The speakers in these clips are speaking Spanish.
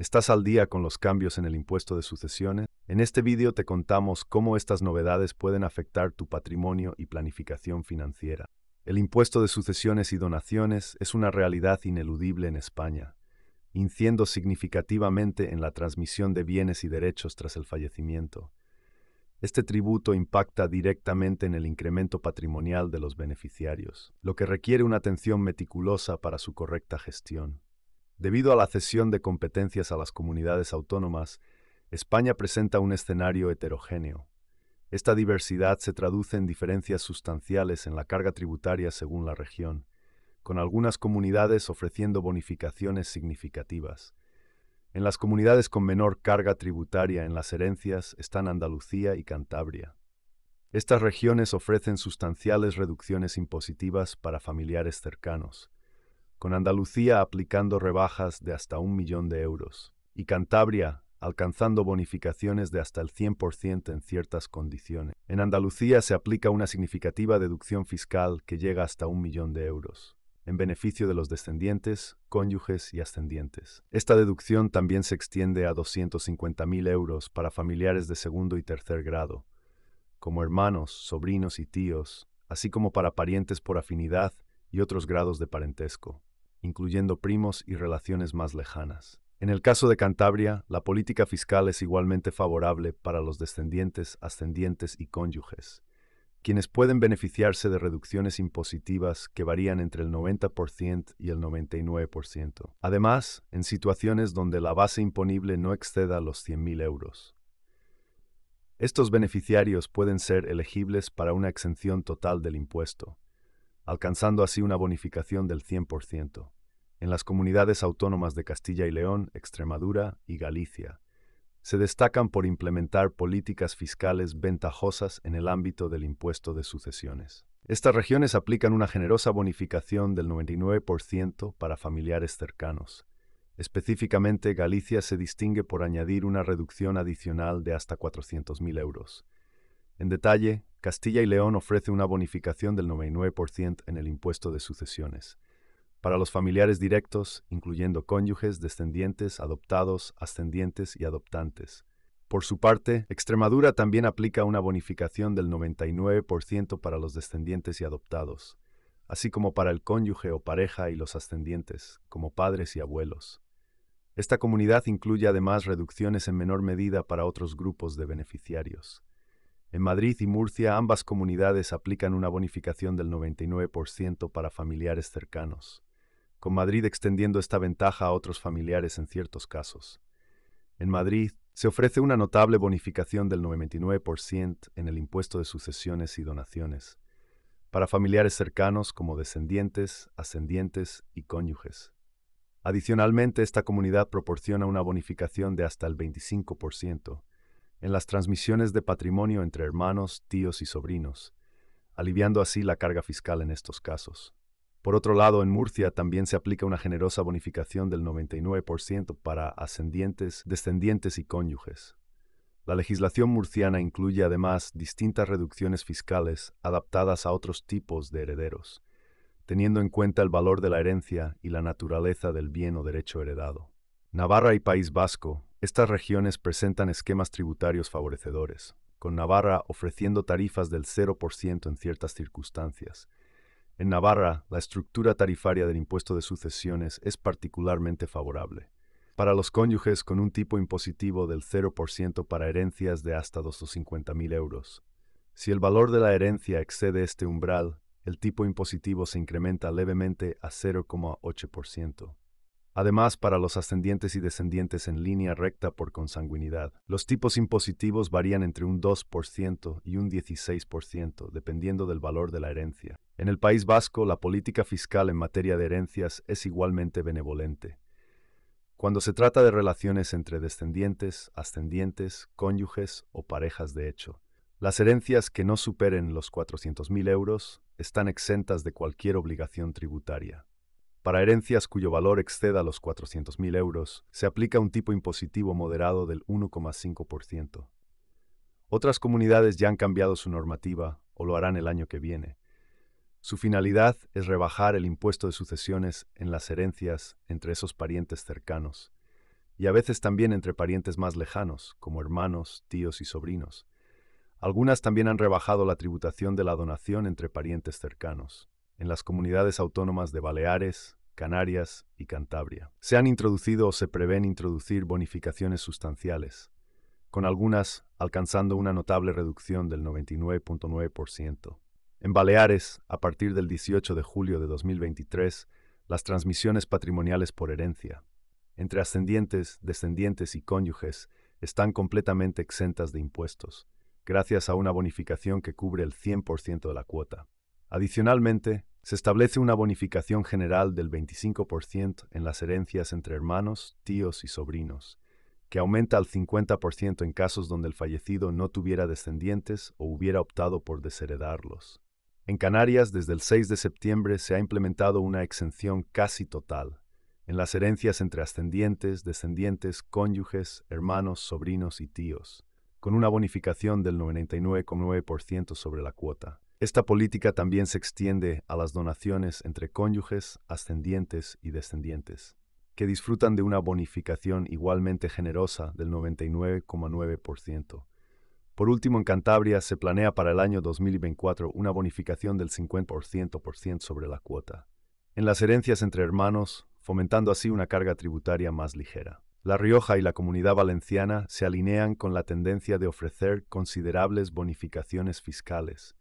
¿Estás al día con los cambios en el impuesto de sucesiones? En este vídeo te contamos cómo estas novedades pueden afectar tu patrimonio y planificación financiera. El impuesto de sucesiones y donaciones es una realidad ineludible en España, inciendo significativamente en la transmisión de bienes y derechos tras el fallecimiento. Este tributo impacta directamente en el incremento patrimonial de los beneficiarios, lo que requiere una atención meticulosa para su correcta gestión. Debido a la cesión de competencias a las comunidades autónomas, España presenta un escenario heterogéneo. Esta diversidad se traduce en diferencias sustanciales en la carga tributaria según la región, con algunas comunidades ofreciendo bonificaciones significativas. En las comunidades con menor carga tributaria en las herencias están Andalucía y Cantabria. Estas regiones ofrecen sustanciales reducciones impositivas para familiares cercanos, con Andalucía aplicando rebajas de hasta un millón de euros, y Cantabria alcanzando bonificaciones de hasta el 100% en ciertas condiciones. En Andalucía se aplica una significativa deducción fiscal que llega hasta un millón de euros, en beneficio de los descendientes, cónyuges y ascendientes. Esta deducción también se extiende a 250.000 euros para familiares de segundo y tercer grado, como hermanos, sobrinos y tíos, así como para parientes por afinidad y otros grados de parentesco incluyendo primos y relaciones más lejanas. En el caso de Cantabria, la política fiscal es igualmente favorable para los descendientes, ascendientes y cónyuges, quienes pueden beneficiarse de reducciones impositivas que varían entre el 90% y el 99%. Además, en situaciones donde la base imponible no exceda los 100.000 euros. Estos beneficiarios pueden ser elegibles para una exención total del impuesto, alcanzando así una bonificación del 100%, en las comunidades autónomas de Castilla y León, Extremadura y Galicia. Se destacan por implementar políticas fiscales ventajosas en el ámbito del impuesto de sucesiones. Estas regiones aplican una generosa bonificación del 99% para familiares cercanos. Específicamente, Galicia se distingue por añadir una reducción adicional de hasta 400.000 euros. En detalle, Castilla y León ofrece una bonificación del 99% en el impuesto de sucesiones. Para los familiares directos, incluyendo cónyuges, descendientes, adoptados, ascendientes y adoptantes. Por su parte, Extremadura también aplica una bonificación del 99% para los descendientes y adoptados, así como para el cónyuge o pareja y los ascendientes, como padres y abuelos. Esta comunidad incluye además reducciones en menor medida para otros grupos de beneficiarios. En Madrid y Murcia ambas comunidades aplican una bonificación del 99% para familiares cercanos, con Madrid extendiendo esta ventaja a otros familiares en ciertos casos. En Madrid se ofrece una notable bonificación del 99% en el impuesto de sucesiones y donaciones, para familiares cercanos como descendientes, ascendientes y cónyuges. Adicionalmente, esta comunidad proporciona una bonificación de hasta el 25%, en las transmisiones de patrimonio entre hermanos, tíos y sobrinos, aliviando así la carga fiscal en estos casos. Por otro lado, en Murcia también se aplica una generosa bonificación del 99% para ascendientes, descendientes y cónyuges. La legislación murciana incluye además distintas reducciones fiscales adaptadas a otros tipos de herederos, teniendo en cuenta el valor de la herencia y la naturaleza del bien o derecho heredado. Navarra y País Vasco estas regiones presentan esquemas tributarios favorecedores, con Navarra ofreciendo tarifas del 0% en ciertas circunstancias. En Navarra, la estructura tarifaria del impuesto de sucesiones es particularmente favorable. Para los cónyuges con un tipo impositivo del 0% para herencias de hasta 250.000 euros. Si el valor de la herencia excede este umbral, el tipo impositivo se incrementa levemente a 0,8%. Además, para los ascendientes y descendientes en línea recta por consanguinidad, los tipos impositivos varían entre un 2% y un 16%, dependiendo del valor de la herencia. En el País Vasco, la política fiscal en materia de herencias es igualmente benevolente. Cuando se trata de relaciones entre descendientes, ascendientes, cónyuges o parejas de hecho, las herencias que no superen los 400.000 euros están exentas de cualquier obligación tributaria. Para herencias cuyo valor exceda los 400.000 euros, se aplica un tipo impositivo moderado del 1,5%. Otras comunidades ya han cambiado su normativa o lo harán el año que viene. Su finalidad es rebajar el impuesto de sucesiones en las herencias entre esos parientes cercanos y a veces también entre parientes más lejanos, como hermanos, tíos y sobrinos. Algunas también han rebajado la tributación de la donación entre parientes cercanos. En las comunidades autónomas de Baleares, Canarias y Cantabria. Se han introducido o se prevén introducir bonificaciones sustanciales, con algunas alcanzando una notable reducción del 99.9%. En Baleares, a partir del 18 de julio de 2023, las transmisiones patrimoniales por herencia, entre ascendientes, descendientes y cónyuges, están completamente exentas de impuestos, gracias a una bonificación que cubre el 100% de la cuota. Adicionalmente, se establece una bonificación general del 25% en las herencias entre hermanos, tíos y sobrinos, que aumenta al 50% en casos donde el fallecido no tuviera descendientes o hubiera optado por desheredarlos. En Canarias, desde el 6 de septiembre se ha implementado una exención casi total en las herencias entre ascendientes, descendientes, cónyuges, hermanos, sobrinos y tíos, con una bonificación del 99,9% sobre la cuota. Esta política también se extiende a las donaciones entre cónyuges, ascendientes y descendientes, que disfrutan de una bonificación igualmente generosa del 99,9%. Por último, en Cantabria se planea para el año 2024 una bonificación del 50% sobre la cuota. En las herencias entre hermanos, fomentando así una carga tributaria más ligera. La Rioja y la Comunidad Valenciana se alinean con la tendencia de ofrecer considerables bonificaciones fiscales,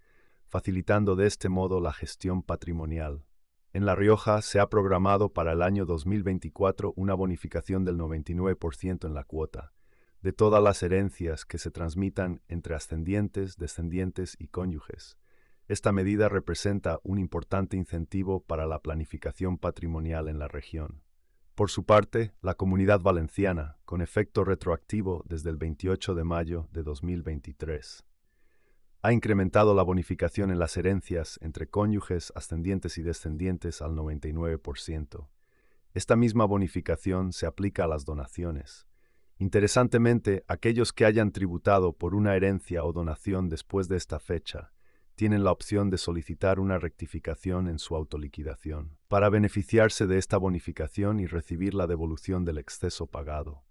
facilitando de este modo la gestión patrimonial. En La Rioja se ha programado para el año 2024 una bonificación del 99% en la cuota, de todas las herencias que se transmitan entre ascendientes, descendientes y cónyuges. Esta medida representa un importante incentivo para la planificación patrimonial en la región. Por su parte, la Comunidad Valenciana, con efecto retroactivo desde el 28 de mayo de 2023, ha incrementado la bonificación en las herencias entre cónyuges, ascendientes y descendientes al 99%. Esta misma bonificación se aplica a las donaciones. Interesantemente, aquellos que hayan tributado por una herencia o donación después de esta fecha tienen la opción de solicitar una rectificación en su autoliquidación, para beneficiarse de esta bonificación y recibir la devolución del exceso pagado.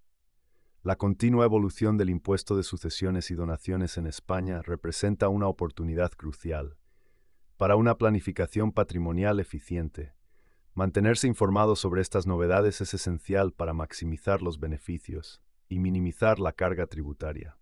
La continua evolución del impuesto de sucesiones y donaciones en España representa una oportunidad crucial para una planificación patrimonial eficiente. Mantenerse informado sobre estas novedades es esencial para maximizar los beneficios y minimizar la carga tributaria.